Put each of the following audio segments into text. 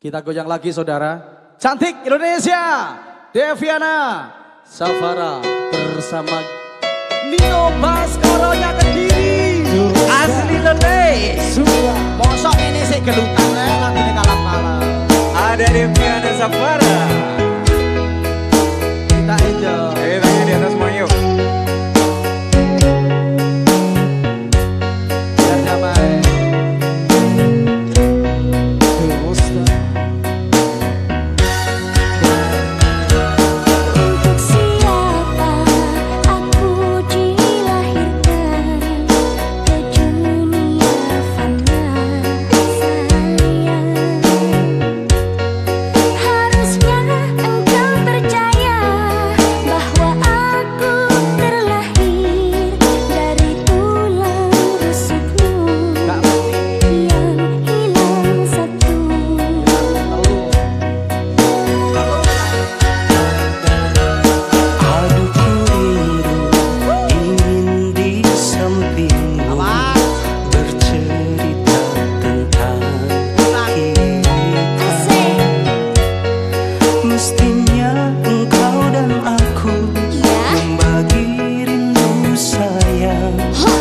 Kita goyang lagi saudara. Cantik Indonesia, Deviana, Safara bersama Nino Baskoro yang Kediri. Asli Lele. Mosok ini sih gelutan lagu di kalah malam. Ada Deviana Safara. Kita enjoy.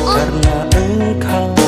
Karena engkau